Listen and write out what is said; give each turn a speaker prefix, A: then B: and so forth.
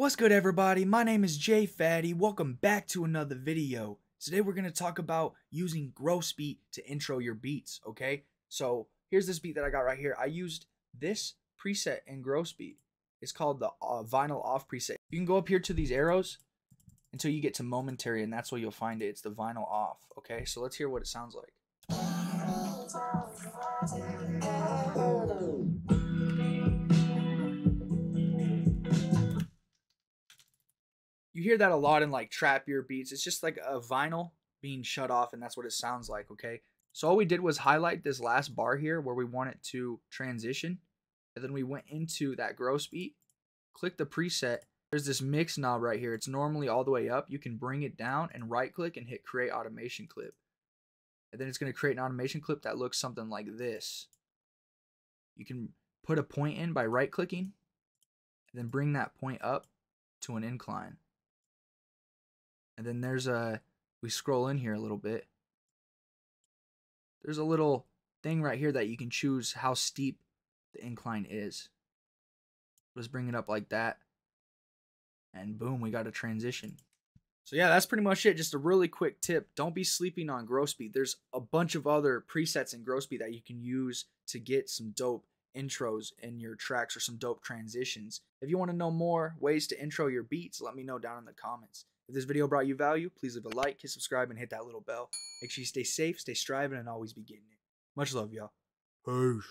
A: What's good everybody? My name is Jay Phatty. Welcome back to another video. Today we're going to talk about using Gross Beat to intro your beats, okay? So here's this beat that I got right here. I used this preset in Gross Beat. It's called the uh, vinyl off preset. You can go up here to these arrows until you get to momentary and that's where you'll find it. It's the vinyl off, okay? So let's hear what it sounds like. You hear that a lot in like trap ear beats. It's just like a vinyl being shut off, and that's what it sounds like. Okay. So all we did was highlight this last bar here where we want it to transition. And then we went into that Gross Beat, click the preset. There's this mix knob right here. It's normally all the way up. You can bring it down and right click and hit create automation clip. And then it's going to create an automation clip that looks something like this. You can put a point in by right clicking and then bring that point up to an incline. And then there's a, we scroll in here a little bit. There's a little thing right here that you can choose how steep the incline is. Let's bring it up like that. And boom, we got a transition. So yeah, that's pretty much it. Just a really quick tip. Don't be sleeping on Gross Beat. There's a bunch of other presets in Gross Beat that you can use to get some dope intros in your tracks or some dope transitions. If you want to know more ways to intro your beats, let me know down in the comments. If this video brought you value, please leave a like, hit subscribe, and hit that little bell. Make sure you stay safe, stay striving, and always be getting it. Much love, y'all. Peace.